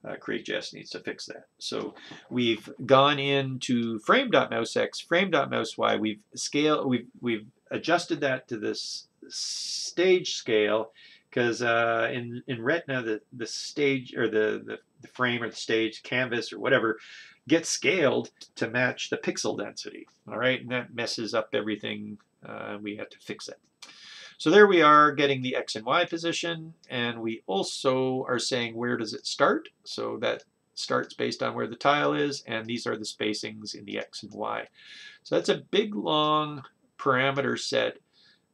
Uh, CreateJS needs to fix that. So we've gone into frame.mousex, frame.mousey. We've scale, we've we've adjusted that to this stage scale because uh, in in Retina the the stage or the, the the frame or the stage canvas or whatever gets scaled to match the pixel density. All right, and that messes up everything. Uh, we have to fix it. So there we are getting the X and Y position, and we also are saying where does it start. So that starts based on where the tile is, and these are the spacings in the X and Y. So that's a big long parameter set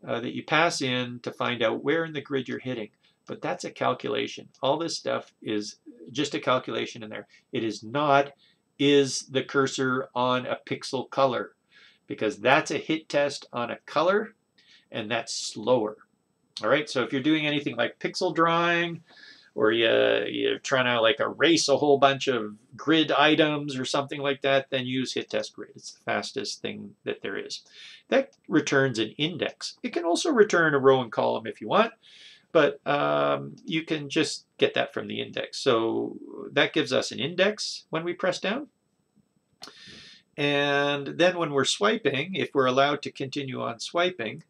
uh, that you pass in to find out where in the grid you're hitting. But that's a calculation. All this stuff is just a calculation in there. It is not, is the cursor on a pixel color? Because that's a hit test on a color, and that's slower. All right, so if you're doing anything like pixel drawing, or you, you're trying to like erase a whole bunch of grid items or something like that, then use hit test grid. It's the fastest thing that there is. That returns an index. It can also return a row and column if you want, but um, you can just get that from the index. So that gives us an index when we press down. And then when we're swiping, if we're allowed to continue on swiping,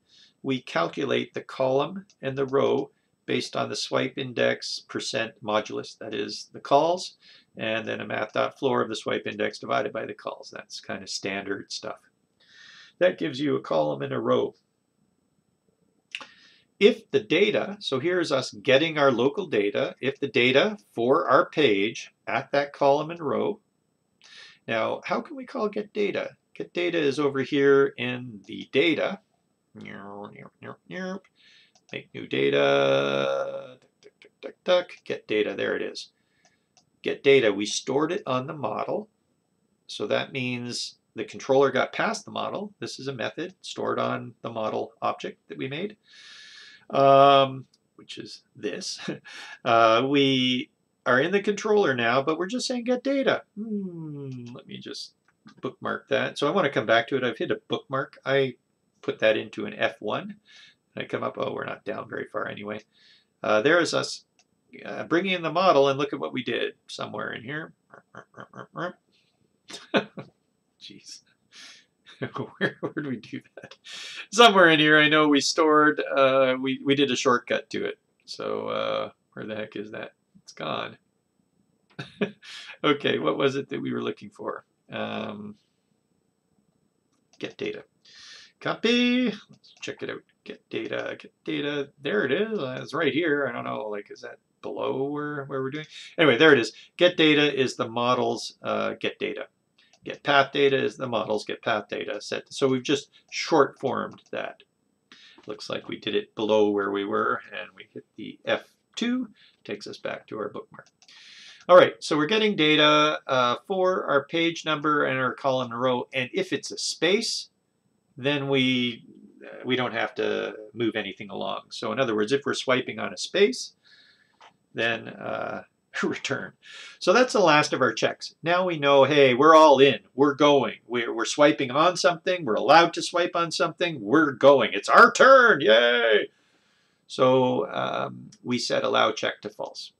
we calculate the column and the row based on the swipe index percent modulus, that is the calls, and then a math.floor of the swipe index divided by the calls. That's kind of standard stuff. That gives you a column and a row. If the data, so here's us getting our local data, if the data for our page at that column and row, now how can we call get data? Get data is over here in the data. Make new data, duck, duck, duck, duck, get data, there it is. Get data, we stored it on the model. So that means the controller got past the model. This is a method stored on the model object that we made, um, which is this. Uh, we are in the controller now, but we're just saying get data. Hmm, let me just bookmark that. So I want to come back to it. I've hit a bookmark. I put that into an F1. I come up, oh, we're not down very far anyway. Uh, there is us uh, bringing in the model and look at what we did somewhere in here. Jeez. where, where did we do that? Somewhere in here, I know we stored, uh, we, we did a shortcut to it. So uh, where the heck is that? It's gone. okay, what was it that we were looking for? Um, get data. Copy. Let's check it out. Get data. Get data. There it is. Uh, it's right here. I don't know. Like, is that below where, where we're doing? Anyway, there it is. Get data is the models uh, get data. Get path data is the models get path data set. So we've just short formed that. Looks like we did it below where we were and we hit the F2, takes us back to our bookmark. All right, so we're getting data uh, for our page number and our column and row, and if it's a space, then we uh, we don't have to move anything along. So in other words, if we're swiping on a space, then uh, return. So that's the last of our checks. Now we know, hey, we're all in. We're going. We're, we're swiping on something. We're allowed to swipe on something. We're going. It's our turn. Yay! So um, we set allow check to false.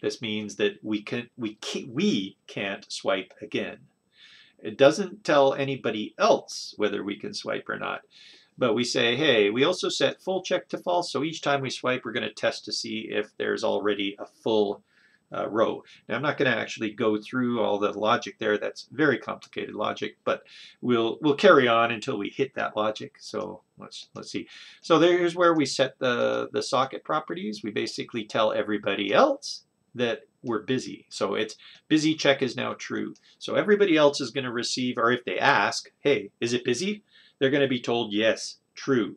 This means that we can we can, we can't swipe again. It doesn't tell anybody else whether we can swipe or not. But we say, hey, we also set full check to false. So each time we swipe, we're going to test to see if there's already a full uh, row. Now I'm not going to actually go through all the logic there. That's very complicated logic, but we'll we'll carry on until we hit that logic. So let's let's see. So there's where we set the the socket properties. We basically tell everybody else that we're busy. So it's busy check is now true. So everybody else is going to receive, or if they ask, hey, is it busy? They're going to be told yes, true.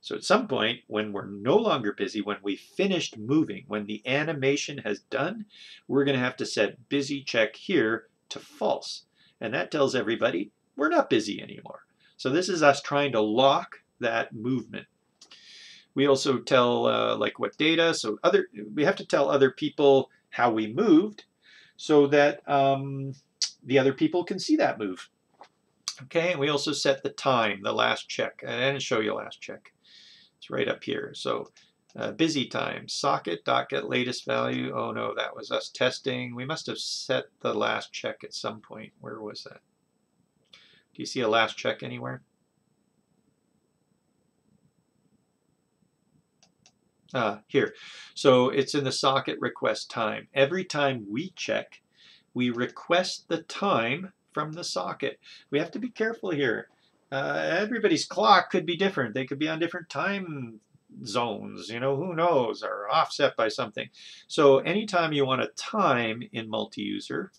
So at some point, when we're no longer busy, when we finished moving, when the animation has done, we're going to have to set busy check here to false. And that tells everybody we're not busy anymore. So this is us trying to lock that movement. We also tell uh, like what data, so other we have to tell other people how we moved so that um, the other people can see that move. Okay, and we also set the time, the last check. I didn't show you last check. It's right up here. So uh, busy time, socket, dot get latest value. Oh no, that was us testing. We must have set the last check at some point. Where was that? Do you see a last check anywhere? Ah, here. So it's in the socket request time. Every time we check, we request the time from the socket. We have to be careful here uh, everybody's clock could be different. They could be on different time zones, you know, who knows, or offset by something. So anytime you want a time in multi-user,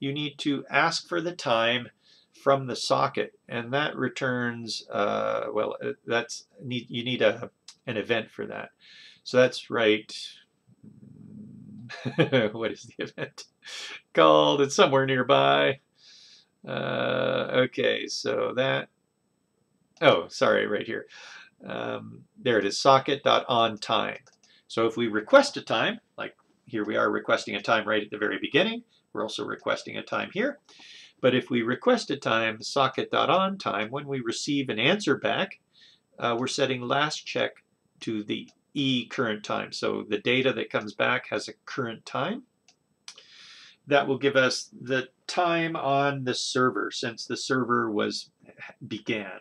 you need to ask for the time from the socket, and that returns, uh, well, uh, that's need you need a an event for that. So that's right. what is the event called? It's somewhere nearby. Uh, okay, so that Oh, sorry, right here. Um, there it is, socket.onTime. So if we request a time, like here we are requesting a time right at the very beginning, we're also requesting a time here. But if we request a time, socket.onTime, when we receive an answer back, uh, we're setting last check to the E current time. So the data that comes back has a current time. That will give us the time on the server since the server was began.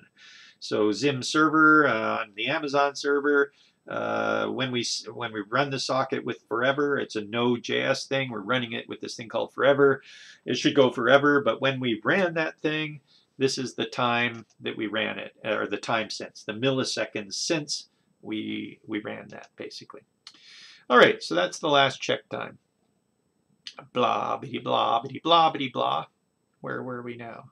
So Zim server uh, on the Amazon server, uh, when we when we run the socket with Forever, it's a Node.js thing. We're running it with this thing called Forever. It should go forever, but when we ran that thing, this is the time that we ran it, or the time since, the milliseconds since we we ran that, basically. All right, so that's the last check time. Blah, bitty, blah, bitty, blah, bitty, blah. Where were we now?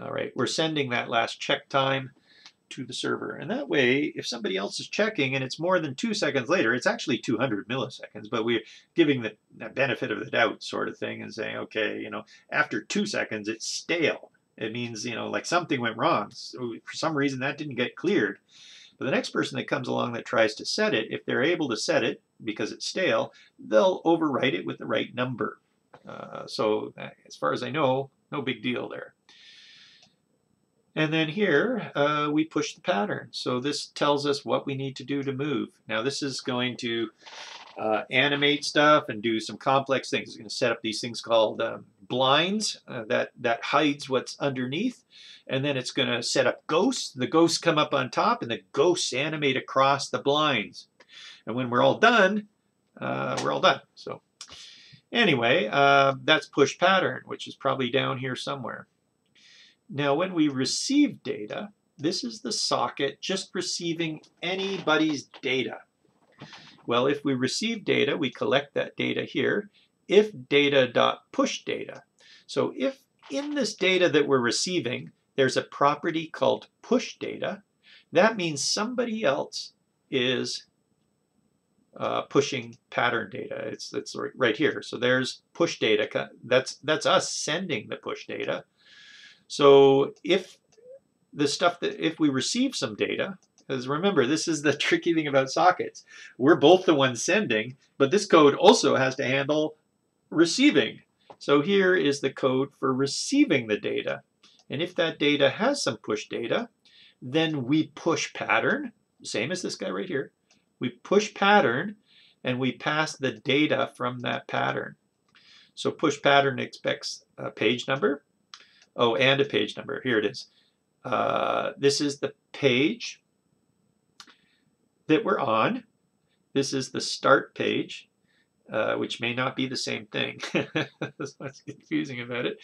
All right, we're sending that last check time to the server. And that way, if somebody else is checking and it's more than two seconds later, it's actually 200 milliseconds, but we're giving the benefit of the doubt sort of thing and saying, okay, you know, after two seconds, it's stale. It means, you know, like something went wrong. So for some reason, that didn't get cleared. But the next person that comes along that tries to set it, if they're able to set it because it's stale, they'll overwrite it with the right number. Uh, so as far as I know, no big deal there. And then here uh, we push the pattern. So this tells us what we need to do to move. Now this is going to uh, animate stuff and do some complex things. It's going to set up these things called um, blinds uh, that, that hides what's underneath. And then it's going to set up ghosts. The ghosts come up on top and the ghosts animate across the blinds. And when we're all done, uh, we're all done. So Anyway, uh, that's push pattern, which is probably down here somewhere. Now, when we receive data, this is the socket just receiving anybody's data. Well, if we receive data, we collect that data here. If data.push data. So if in this data that we're receiving, there's a property called push data, that means somebody else is uh, pushing pattern data. It's it's right here. So there's push data. That's that's us sending the push data. So if the stuff that if we receive some data, because remember this is the tricky thing about sockets, we're both the ones sending, but this code also has to handle receiving. So here is the code for receiving the data. And if that data has some push data, then we push pattern, same as this guy right here, we push pattern and we pass the data from that pattern. So push pattern expects a page number. Oh, and a page number. Here it is. Uh, this is the page that we're on. This is the start page, uh, which may not be the same thing. That's what's confusing about it.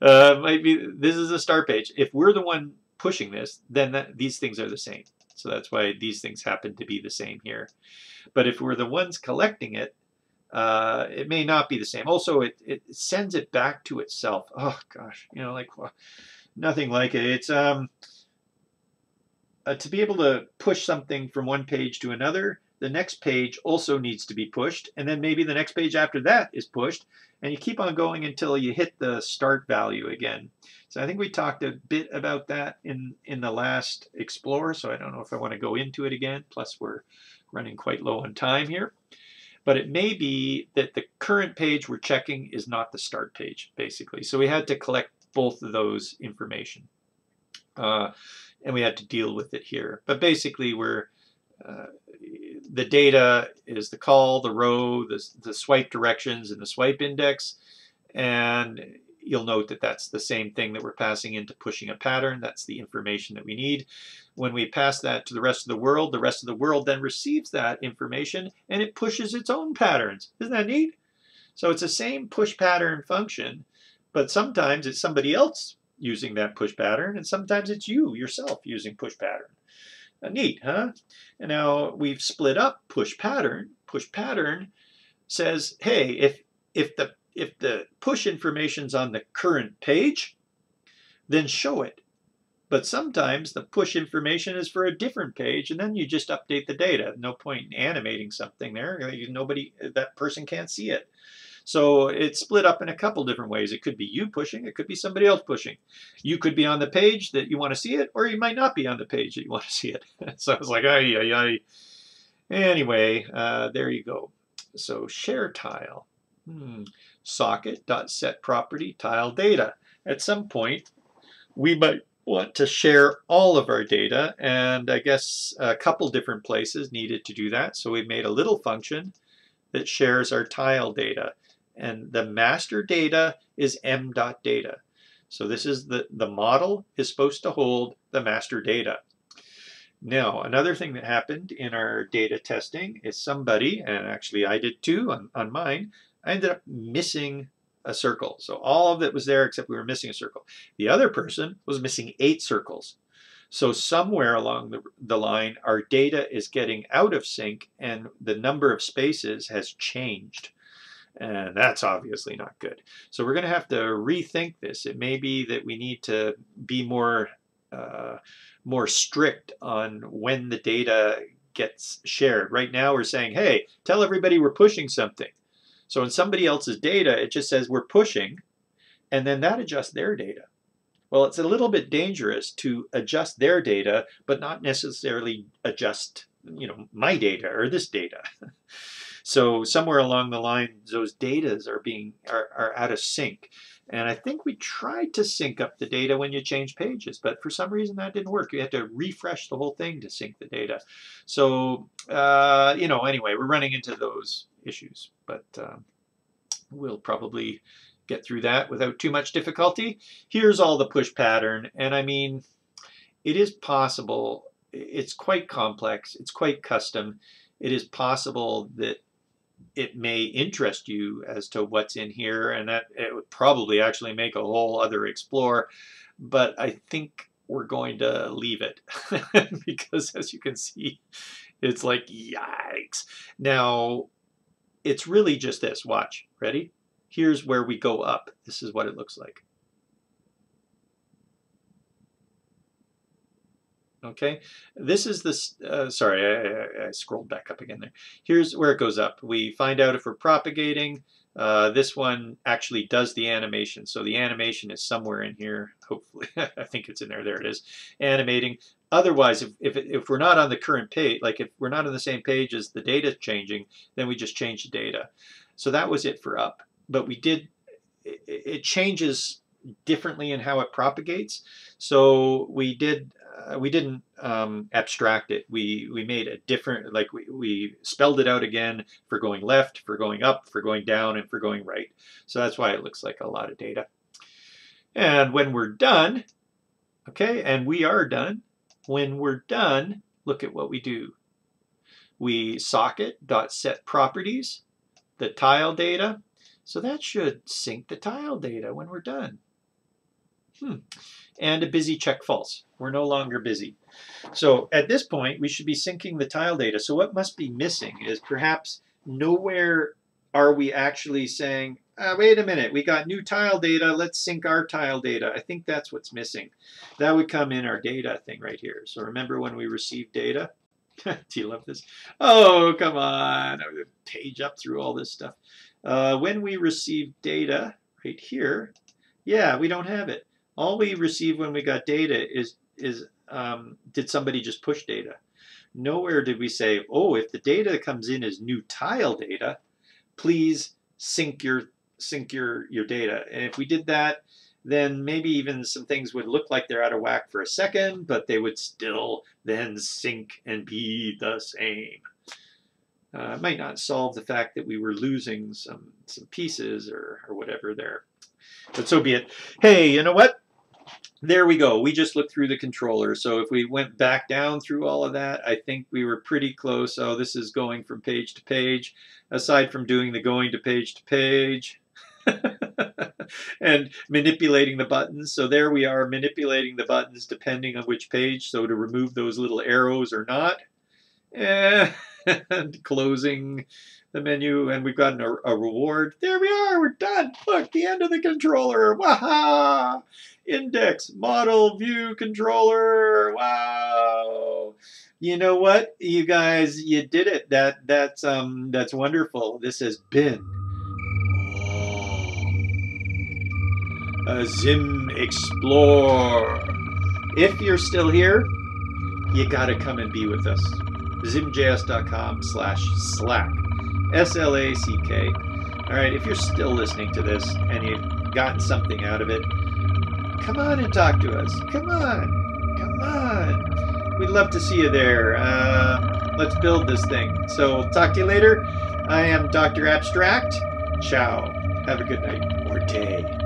Uh, might be this is a start page. If we're the one pushing this, then that, these things are the same. So that's why these things happen to be the same here. But if we're the ones collecting it, uh, it may not be the same. Also, it, it sends it back to itself. Oh gosh, you know, like well, nothing like it. It's um, uh, to be able to push something from one page to another, the next page also needs to be pushed, and then maybe the next page after that is pushed, and you keep on going until you hit the start value again. So I think we talked a bit about that in, in the last Explore, so I don't know if I want to go into it again, plus we're running quite low on time here. But it may be that the current page we're checking is not the start page, basically. So we had to collect both of those information. Uh, and we had to deal with it here. But basically, we're uh, the data is the call, the row, the, the swipe directions, and the swipe index. And you'll note that that's the same thing that we're passing into pushing a pattern. That's the information that we need. When we pass that to the rest of the world, the rest of the world then receives that information and it pushes its own patterns. Isn't that neat? So it's the same push pattern function, but sometimes it's somebody else using that push pattern and sometimes it's you yourself using push pattern. Uh, neat, huh? And now we've split up push pattern. Push pattern says, hey, if if the if the push information's on the current page, then show it. But sometimes the push information is for a different page, and then you just update the data. No point in animating something there. Nobody, that person can't see it. So it's split up in a couple different ways. It could be you pushing, it could be somebody else pushing. You could be on the page that you want to see it, or you might not be on the page that you want to see it. so I was like, ay, ay, ay. Anyway, uh, there you go. So share tile. Hmm socket.setProperty tile data. At some point, we might want to share all of our data, and I guess a couple different places needed to do that. So we made a little function that shares our tile data. And the master data is m.data. So this is the, the model is supposed to hold the master data. Now, another thing that happened in our data testing is somebody, and actually I did too on, on mine, I ended up missing a circle. So all of it was there except we were missing a circle. The other person was missing eight circles. So somewhere along the, the line, our data is getting out of sync and the number of spaces has changed. And that's obviously not good. So we're going to have to rethink this. It may be that we need to be more uh, more strict on when the data gets shared. Right now we're saying, hey, tell everybody we're pushing something. So in somebody else's data, it just says we're pushing, and then that adjusts their data. Well, it's a little bit dangerous to adjust their data, but not necessarily adjust, you know, my data or this data. so somewhere along the line, those datas are being are, are out of sync. And I think we tried to sync up the data when you change pages, but for some reason that didn't work. You had to refresh the whole thing to sync the data. So, uh, you know, anyway, we're running into those issues, but um, we'll probably get through that without too much difficulty. Here's all the push pattern, and I mean, it is possible, it's quite complex, it's quite custom. It is possible that it may interest you as to what's in here, and that it would probably actually make a whole other explore. But I think we're going to leave it because, as you can see, it's like yikes. Now, it's really just this. Watch. Ready? Here's where we go up. This is what it looks like. Okay, this is this, uh, sorry, I, I, I, scrolled back up again there. Here's where it goes up. We find out if we're propagating. Uh, this one actually does the animation. So the animation is somewhere in here. Hopefully, I think it's in there. There it is, animating. Otherwise, if, if, if we're not on the current page, like if we're not on the same page as the data changing, then we just change the data. So that was it for up. But we did, it, it changes differently in how it propagates. So we did uh, we didn't um, abstract it. We we made a different like we, we spelled it out again for going left, for going up, for going down, and for going right. So that's why it looks like a lot of data. And when we're done, okay, and we are done, when we're done, look at what we do. We socket dot set properties, the tile data. So that should sync the tile data when we're done. Hmm. And a busy check false. We're no longer busy. So at this point, we should be syncing the tile data. So what must be missing is perhaps nowhere are we actually saying, uh, wait a minute, we got new tile data, let's sync our tile data. I think that's what's missing. That would come in our data thing right here. So remember when we received data? Do you love this? Oh, come on. I would page up through all this stuff. Uh, when we receive data right here, yeah, we don't have it. All we receive when we got data is, is um, did somebody just push data? Nowhere did we say, oh, if the data comes in as new tile data, please sync your sync your, your data. And if we did that, then maybe even some things would look like they're out of whack for a second, but they would still then sync and be the same. Uh, might not solve the fact that we were losing some some pieces or, or whatever there. But so be it. Hey, you know what? There we go. We just looked through the controller. So if we went back down through all of that, I think we were pretty close. Oh, this is going from page to page. Aside from doing the going to page to page and manipulating the buttons. So there we are manipulating the buttons depending on which page. So to remove those little arrows or not. And closing the menu and we've gotten a, a, reward. There we are, we're done. Look, the end of the controller. Waha! Index, model, view, controller. Wow. You know what? You guys, you did it. That that's um that's wonderful. This has been a Zim Explore. If you're still here, you gotta come and be with us. Zimjs.com slash slack. S-L-A-C-K. All right, if you're still listening to this and you've gotten something out of it, come on and talk to us. Come on. Come on. We'd love to see you there. Uh, let's build this thing. So, talk to you later. I am Dr. Abstract. Ciao. Have a good night or day.